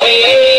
hey, hey.